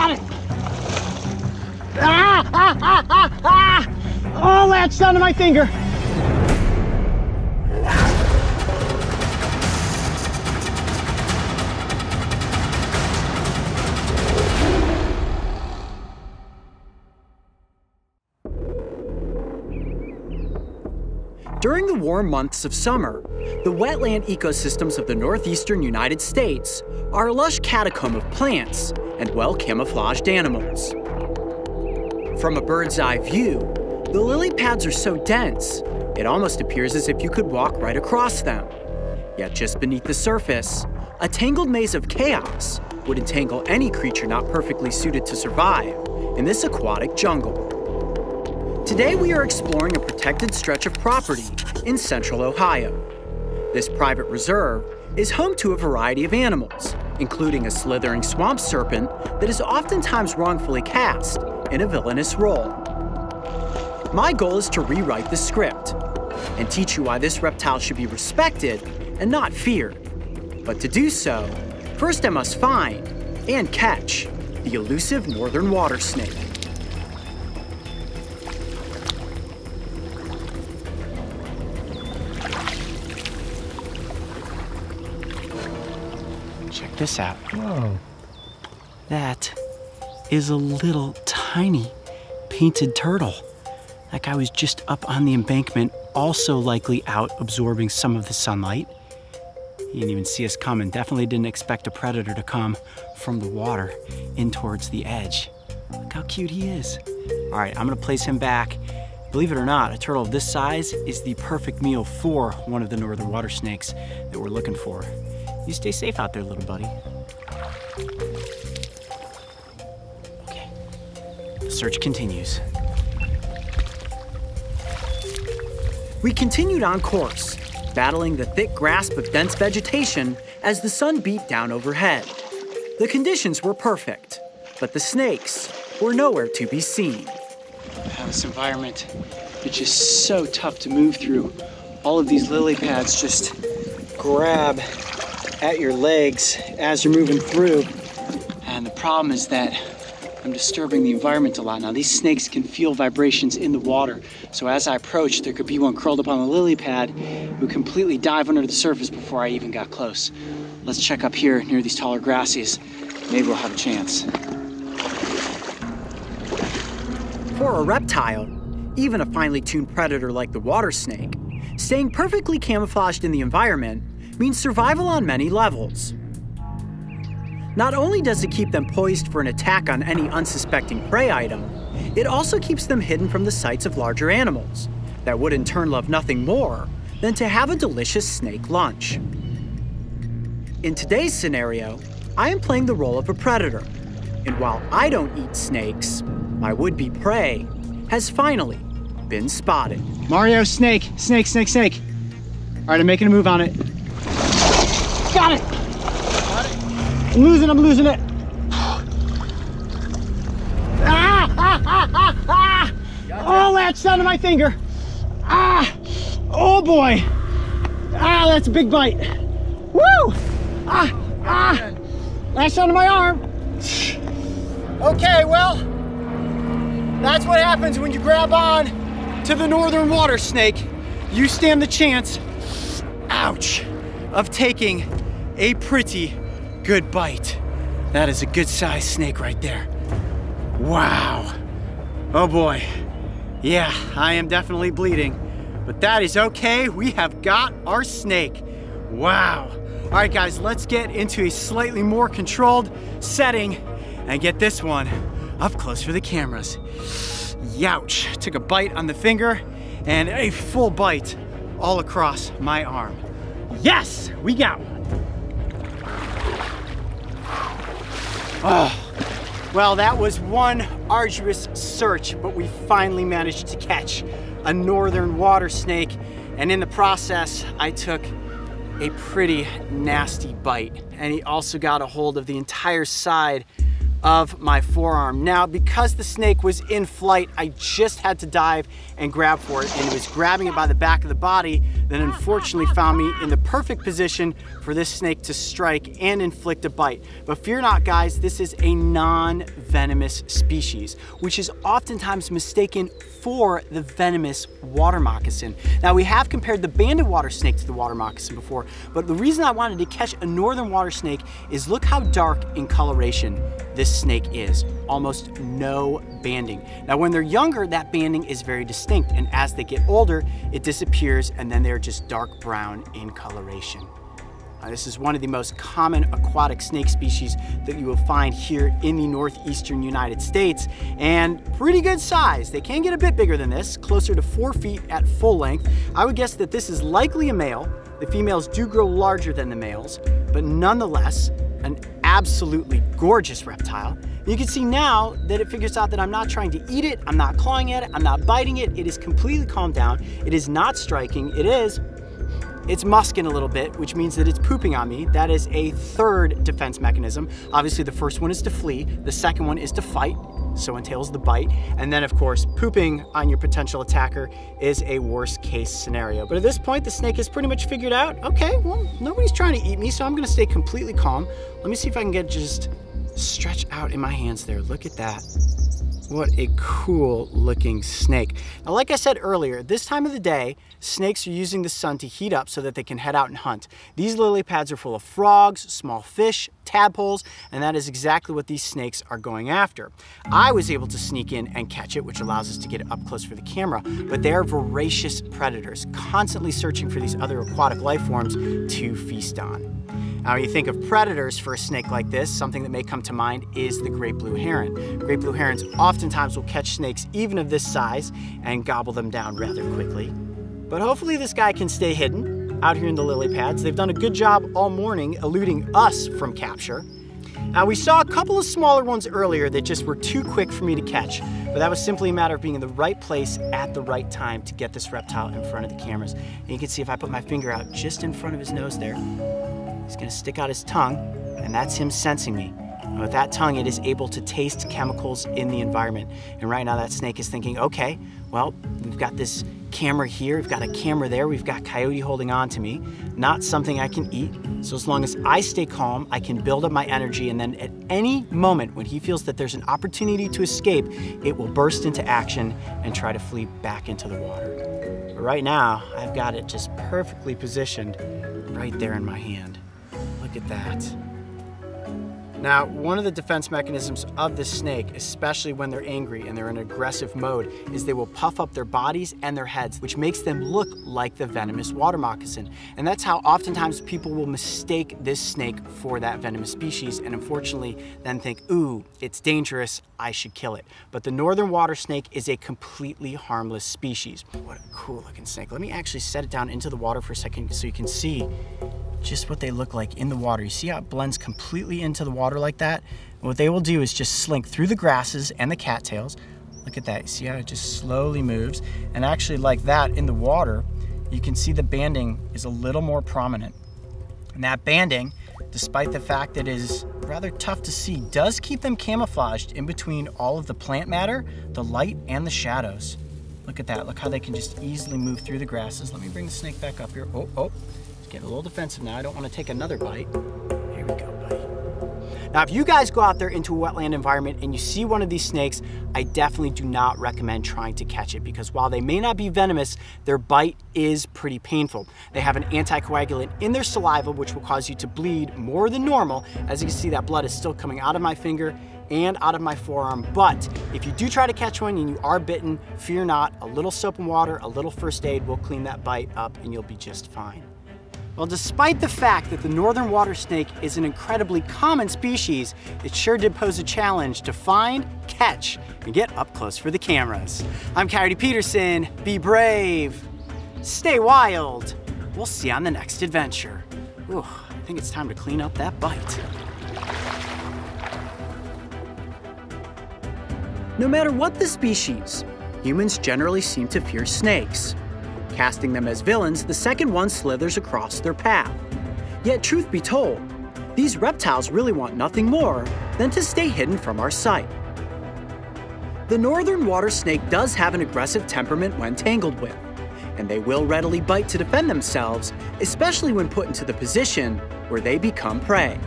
Got it! Ah, ah, ah, ah, ah! Oh, latched onto my finger. During the warm months of summer, the wetland ecosystems of the northeastern United States are a lush catacomb of plants and well camouflaged animals. From a bird's eye view, the lily pads are so dense, it almost appears as if you could walk right across them. Yet just beneath the surface, a tangled maze of chaos would entangle any creature not perfectly suited to survive in this aquatic jungle. Today we are exploring a protected stretch of property in central Ohio. This private reserve is home to a variety of animals, including a slithering swamp serpent that is oftentimes wrongfully cast in a villainous role. My goal is to rewrite the script and teach you why this reptile should be respected and not feared. But to do so, first I must find and catch the elusive northern water snake. This out. Oh. Whoa. That is a little tiny painted turtle. That guy was just up on the embankment, also likely out absorbing some of the sunlight. He didn't even see us coming. Definitely didn't expect a predator to come from the water in towards the edge. Look how cute he is. All right, I'm gonna place him back. Believe it or not, a turtle of this size is the perfect meal for one of the northern water snakes that we're looking for. You stay safe out there, little buddy. Okay. The search continues. We continued on course, battling the thick grasp of dense vegetation as the sun beat down overhead. The conditions were perfect, but the snakes were nowhere to be seen. this environment, it's just so tough to move through. All of these lily pads just grab at your legs as you're moving through. And the problem is that I'm disturbing the environment a lot. Now, these snakes can feel vibrations in the water. So as I approach, there could be one curled up on the lily pad who completely dive under the surface before I even got close. Let's check up here near these taller grassies. Maybe we'll have a chance. For a reptile, even a finely tuned predator like the water snake, staying perfectly camouflaged in the environment means survival on many levels. Not only does it keep them poised for an attack on any unsuspecting prey item, it also keeps them hidden from the sights of larger animals that would in turn love nothing more than to have a delicious snake lunch. In today's scenario, I am playing the role of a predator, and while I don't eat snakes, my would-be prey has finally been spotted. Mario, snake, snake, snake, snake. All right, I'm making a move on it. Got it. I'm losing, I'm losing it. Ah, ah, ah, ah, ah. Oh, latched onto my finger. Ah, oh boy. Ah, that's a big bite. Woo! Ah, ah, latched onto my arm. Okay, well, that's what happens when you grab on to the northern water snake. You stand the chance, ouch, of taking a pretty good bite. That is a good sized snake right there. Wow. Oh boy. Yeah, I am definitely bleeding, but that is okay. We have got our snake. Wow. All right, guys, let's get into a slightly more controlled setting and get this one up close for the cameras. Youch. Took a bite on the finger and a full bite all across my arm. Yes, we got one. Oh, well, that was one arduous search, but we finally managed to catch a northern water snake. And in the process, I took a pretty nasty bite. And he also got a hold of the entire side of my forearm. Now, because the snake was in flight, I just had to dive and grab for it, and it was grabbing it by the back of the body that unfortunately found me in the perfect position for this snake to strike and inflict a bite. But fear not, guys, this is a non-venomous species, which is oftentimes mistaken for the venomous water moccasin. Now, we have compared the banded water snake to the water moccasin before, but the reason I wanted to catch a northern water snake is look how dark in coloration this snake is. Almost no banding. Now, when they're younger, that banding is very distinct, and as they get older, it disappears, and then they're just dark brown in coloration. Uh, this is one of the most common aquatic snake species that you will find here in the northeastern United States and pretty good size. They can get a bit bigger than this, closer to four feet at full length. I would guess that this is likely a male. The females do grow larger than the males, but nonetheless, an absolutely gorgeous reptile. You can see now that it figures out that I'm not trying to eat it, I'm not clawing at it, I'm not biting it. It is completely calmed down. It is not striking. It is it's musking a little bit, which means that it's pooping on me. That is a third defense mechanism. Obviously, the first one is to flee. The second one is to fight, so entails the bite. And then, of course, pooping on your potential attacker is a worst case scenario. But at this point, the snake has pretty much figured out, okay, well, nobody's trying to eat me, so I'm gonna stay completely calm. Let me see if I can get just stretch out in my hands there. Look at that. What a cool looking snake. Now, like I said earlier, this time of the day, snakes are using the sun to heat up so that they can head out and hunt. These lily pads are full of frogs, small fish, tadpoles, and that is exactly what these snakes are going after. I was able to sneak in and catch it, which allows us to get it up close for the camera, but they are voracious predators, constantly searching for these other aquatic life forms to feast on. Now, when you think of predators for a snake like this, something that may come to mind is the great blue heron. Great blue herons oftentimes will catch snakes even of this size and gobble them down rather quickly. But hopefully this guy can stay hidden out here in the lily pads. They've done a good job all morning eluding us from capture. Now we saw a couple of smaller ones earlier that just were too quick for me to catch, but that was simply a matter of being in the right place at the right time to get this reptile in front of the cameras. And you can see if I put my finger out just in front of his nose there, He's gonna stick out his tongue, and that's him sensing me. And with that tongue, it is able to taste chemicals in the environment. And right now, that snake is thinking, okay, well, we've got this camera here, we've got a camera there, we've got coyote holding on to me, not something I can eat. So as long as I stay calm, I can build up my energy, and then at any moment when he feels that there's an opportunity to escape, it will burst into action and try to flee back into the water. But right now, I've got it just perfectly positioned right there in my hand. Look at that. Now, one of the defense mechanisms of the snake, especially when they're angry and they're in aggressive mode, is they will puff up their bodies and their heads, which makes them look like the venomous water moccasin. And that's how oftentimes people will mistake this snake for that venomous species and unfortunately then think, ooh, it's dangerous, I should kill it. But the northern water snake is a completely harmless species. What a cool looking snake. Let me actually set it down into the water for a second so you can see just what they look like in the water. You see how it blends completely into the water like that? And what they will do is just slink through the grasses and the cattails. Look at that, you see how it just slowly moves? And actually like that in the water, you can see the banding is a little more prominent. And that banding, despite the fact that it is rather tough to see, does keep them camouflaged in between all of the plant matter, the light, and the shadows. Look at that, look how they can just easily move through the grasses. Let me bring the snake back up here. Oh, oh, Getting a little defensive now. I don't want to take another bite. Here we go, buddy. Now, if you guys go out there into a wetland environment and you see one of these snakes, I definitely do not recommend trying to catch it because while they may not be venomous, their bite is pretty painful. They have an anticoagulant in their saliva, which will cause you to bleed more than normal. As you can see, that blood is still coming out of my finger and out of my forearm. But if you do try to catch one and you are bitten, fear not, a little soap and water, a little first aid will clean that bite up and you'll be just fine. Well, despite the fact that the northern water snake is an incredibly common species, it sure did pose a challenge to find, catch, and get up close for the cameras. I'm Coyote Peterson. Be brave. Stay wild. We'll see you on the next adventure. Ooh, I think it's time to clean up that bite. No matter what the species, humans generally seem to fear snakes. Casting them as villains, the second one slithers across their path. Yet, truth be told, these reptiles really want nothing more than to stay hidden from our sight. The northern water snake does have an aggressive temperament when tangled with, and they will readily bite to defend themselves, especially when put into the position where they become prey.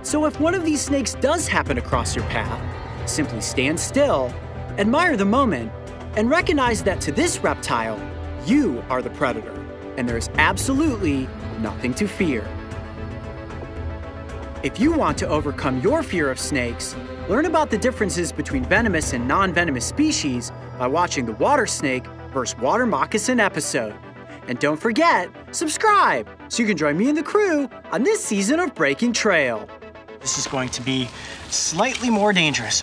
So if one of these snakes does happen across your path, simply stand still, admire the moment, and recognize that to this reptile, you are the predator, and there is absolutely nothing to fear. If you want to overcome your fear of snakes, learn about the differences between venomous and non-venomous species by watching the water snake versus water moccasin episode. And don't forget, subscribe so you can join me and the crew on this season of Breaking Trail. This is going to be slightly more dangerous.